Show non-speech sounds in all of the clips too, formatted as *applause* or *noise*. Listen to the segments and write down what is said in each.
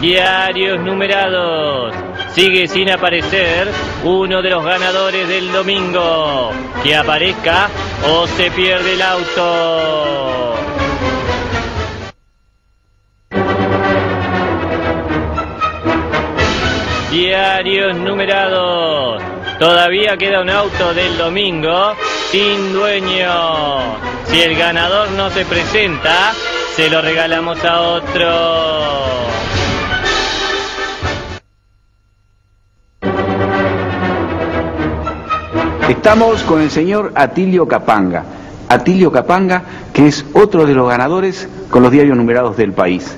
Diarios numerados. Sigue sin aparecer uno de los ganadores del domingo. Que aparezca o se pierde el auto. Diarios numerados. Todavía queda un auto del domingo sin dueño. Si el ganador no se presenta, se lo regalamos a otro. Estamos con el señor Atilio Capanga. Atilio Capanga, que es otro de los ganadores con los diarios numerados del país.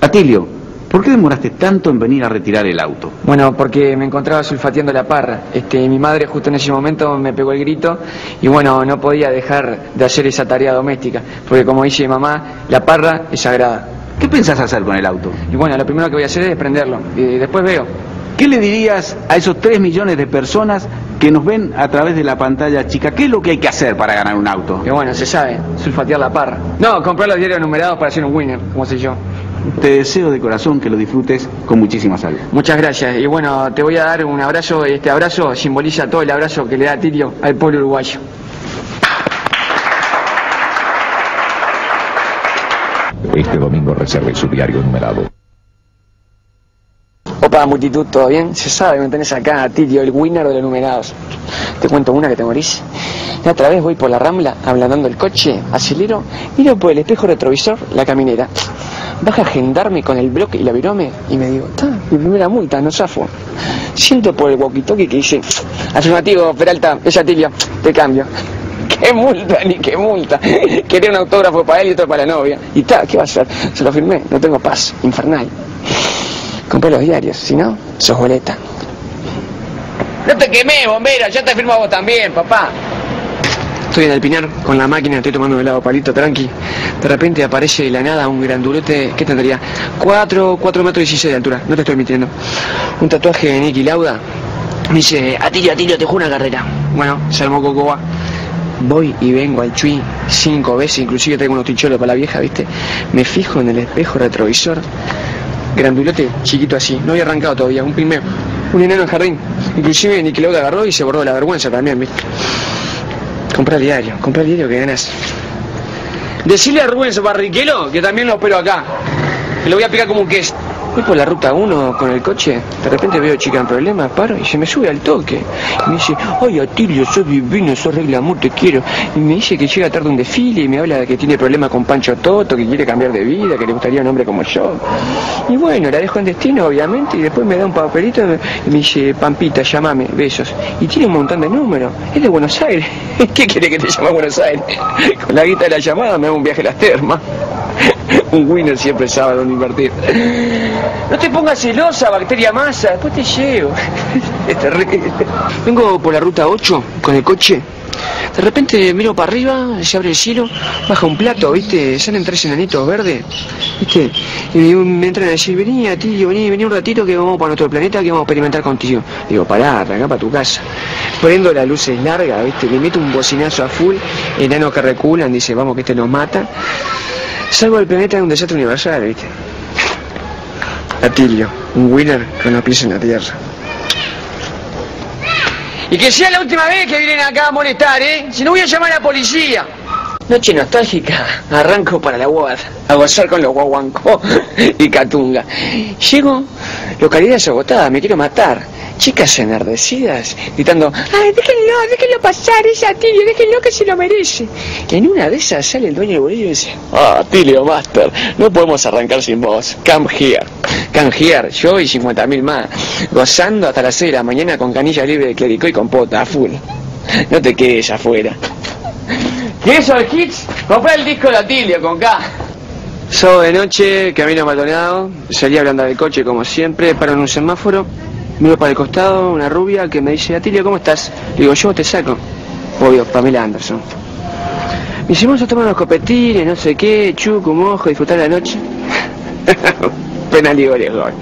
Atilio, ¿por qué demoraste tanto en venir a retirar el auto? Bueno, porque me encontraba sulfateando la parra. Este, mi madre justo en ese momento me pegó el grito y bueno, no podía dejar de hacer esa tarea doméstica, porque como dice mi mamá, la parra es sagrada. ¿Qué pensás hacer con el auto? Y bueno, lo primero que voy a hacer es prenderlo y después veo. ¿Qué le dirías a esos 3 millones de personas que nos ven a través de la pantalla chica? ¿Qué es lo que hay que hacer para ganar un auto? Y bueno, se sabe, sulfatear la parra. No, comprar los diarios numerados para ser un winner, como sé yo. Te deseo de corazón que lo disfrutes con muchísima salud. Muchas gracias. Y bueno, te voy a dar un abrazo. Este abrazo simboliza todo el abrazo que le da Tilio al pueblo uruguayo. Este domingo reserve su diario numerado. Opa, multitud, ¿todo bien? Se sabe, me tenés acá, Tilio, el winner de los numerados. Te cuento una que te morís. La otra vez voy por la rambla, ablandando el coche, acelero, miro por el espejo retrovisor la caminera. Baja gendarme con el bloque y la virome y me digo, está, mi primera multa, no zafo. Siento por el walkie-talkie que dice, afirmativo, Peralta, ella Tilio, te cambio. *laughs* ¿Qué multa? Ni qué multa. *laughs* Quería un autógrafo para él y otro para la novia. Y tal, ¿qué va a hacer? Se lo firmé, no tengo paz, infernal. Compré los diarios, si no, sos boleta. No te quemé, bombero, ya te firmo a vos también, papá. Estoy en el Pinar con la máquina, estoy tomando un helado palito tranqui. De repente aparece de la nada un grandulote, ¿qué tendría? 4, 4 metros 16 de altura, no te estoy mintiendo. Un tatuaje de Nicky Lauda. Me dice, Atilio, Atilio, te juro una carrera. Bueno, se armó Cocoba. Voy y vengo al Chui cinco veces, inclusive tengo unos ticholos para la vieja, ¿viste? Me fijo en el espejo retrovisor. Grandulote, chiquito así, no había arrancado todavía, un primero. Un enano en jardín. Inclusive Lauda agarró y se borró la vergüenza también, ¿viste? Compra el diario, compra el diario que ganas. Decirle a Rubén Barriquelo que también lo espero acá. Que lo voy a picar como un queso. Voy por la ruta 1 con el coche, de repente veo chica en problemas, paro y se me sube al toque. Y me dice, ay Atilio, sos divino, sos regla amor, te quiero. Y me dice que llega tarde un desfile y me habla de que tiene problemas con Pancho Toto, que quiere cambiar de vida, que le gustaría un hombre como yo. Y bueno, la dejo en destino, obviamente, y después me da un papelito y me dice, Pampita, llámame, besos. Y tiene un montón de números. Es de Buenos Aires. *laughs* ¿Qué quiere que te llame a Buenos Aires? *laughs* Con la guita de la llamada me hago un viaje a las termas. *laughs* Un winner siempre sabe dónde invertir. No te pongas celosa, bacteria masa, después te llevo. *laughs* Es terrible. Vengo por la ruta 8 con el coche. De repente miro para arriba, se abre el cielo, baja un plato, ¿viste? Salen tres enanitos verdes, ¿viste? Y me entran a decir, vení, tío, vení, vení un ratito que vamos para nuestro planeta que vamos a experimentar contigo. Digo, pará, arrancá para tu casa. Prendo las luces largas, ¿viste? Le meto un bocinazo a full, enanos que reculan, dice, vamos que este nos mata. Salgo del planeta de un desastre universal, ¿viste? Atilio, un winner con los pies en la tierra. Y que sea la última vez que vienen acá a molestar, ¿eh? Si no voy a llamar a la policía. Noche nostálgica, arranco para la UAD, a gozar con los guaguancó *laughs* y catunga. Llego, localidades agotadas, me quiero matar. Chicas enardecidas, gritando, ¡ay, déjenlo, déjenlo pasar, es Atilio, déjenlo que se lo merece! Y en una de esas sale el dueño del bolillo y dice, ¡ah, Atilio Master, no podemos arrancar sin vos, come here! Come here, yo y 50.000 más, gozando hasta las 6 de la mañana con canilla libre de clérico y compota, a full. No te quedes afuera. ¿Y eso de hits? Compré el disco de Atilio con K. Sábado de noche, camino Maldonado, salí hablando del coche como siempre, paro en un semáforo, miro para el costado, una rubia que me dice, Atilio, ¿cómo estás? Digo, yo te saco. Obvio, Pamela Anderson. Me dice, vamos a tomar unos copetines, no sé qué, chuco, mojo, disfrutar la noche. *laughs* Penal y goles, gol.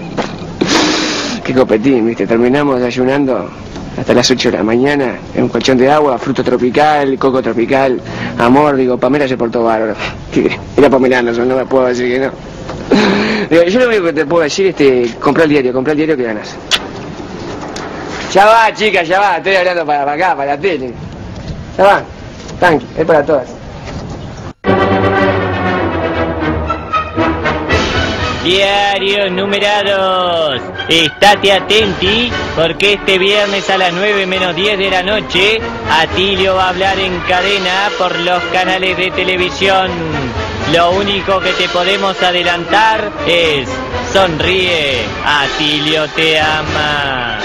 Qué copetín, viste, terminamos desayunando hasta las 8 de la mañana, en un colchón de agua, fruto tropical, coco tropical, amor, digo, Pamela se portó bárbaro. *laughs* Era Pamela Anderson, no me puedo decir que no. *laughs* Digo, yo lo único que te puedo decir es este, comprar el diario, comprar el diario que ganas. Ya va, chica, ya va, estoy hablando para, para acá, para la tele. Ya va, tranqui, es para todas. Diarios numerados. Estate atenti porque este viernes a las 9 menos 10 de la noche, Atilio va a hablar en cadena por los canales de televisión. Lo único que te podemos adelantar es sonríe, Atilio te ama.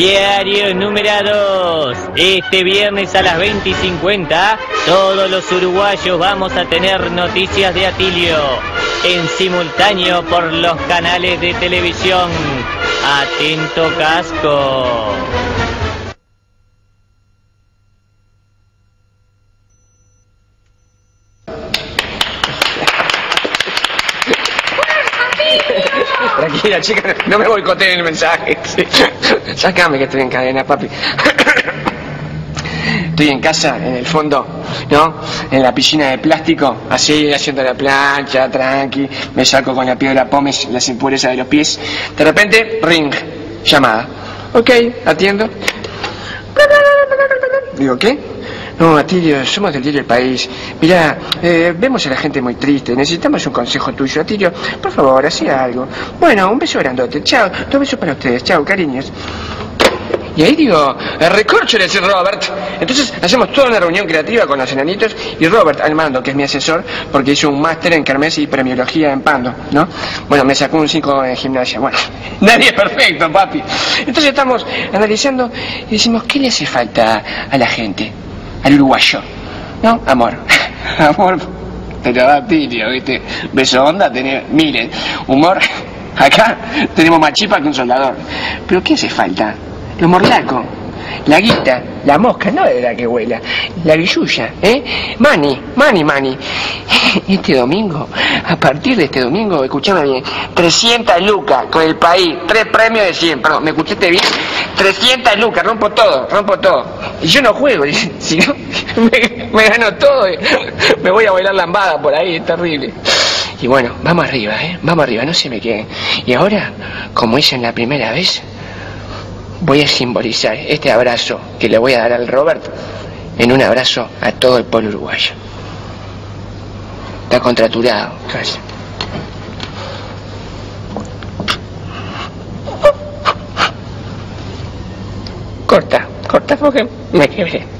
Diarios numerados. Este viernes a las 20 y 50, todos los uruguayos vamos a tener noticias de Atilio en simultáneo por los canales de televisión. Atento casco. *laughs* Tranquila, chica, no me boicoteen el mensaje. *laughs* Sácame que estoy en cadena, papi. *coughs* Estoy en casa, en el fondo, ¿no? En la piscina de plástico, así, haciendo la plancha, tranqui. Me saco con la piedra pomes las impurezas de los pies. De repente, ring, llamada. Ok, atiendo. Digo, ¿qué? No, Atilio, somos del diario El País. Mira, eh, vemos a la gente muy triste. Necesitamos un consejo tuyo. Atilio, por favor, hacía algo. Bueno, un beso grandote. Chao. Dos besos para ustedes. Chao, cariños. Y ahí digo, eh, recórcholes, Robert. Entonces hacemos toda una reunión creativa con los enanitos y Robert al mando, que es mi asesor, porque hizo un máster en kermés y premiología en Pando, ¿no? Bueno, me sacó un 5 en gimnasia. Bueno, *laughs* nadie es perfecto, papi. Entonces estamos analizando y decimos, ¿qué le hace falta a la gente? Al uruguayo. ¿No? Amor. *laughs* Amor. Pero da Atilio, ¿viste? Beso onda, tenés, miren, humor. *laughs* Acá tenemos más chipa que un soldador. ¿Pero qué hace falta? Lo morlaco, la guita, la mosca, no de la que vuela, la billulla, ¿eh? Mani, mani, mani. Este domingo, a partir de este domingo, escuchame bien, 300 lucas con el país, tres premios de 100, perdón, ¿me escuchaste bien? 300 lucas, rompo todo, rompo todo. Y yo no juego, *laughs* si no, me, me gano todo, *laughs* me voy a bailar lambada por ahí, es terrible. Y bueno, vamos arriba, ¿eh? Vamos arriba, no se me queden. Y ahora, como hice en la primera vez, voy a simbolizar este abrazo que le voy a dar al Robert en un abrazo a todo el pueblo uruguayo. Está contraturado, casi. Corta, corta porque me quebré.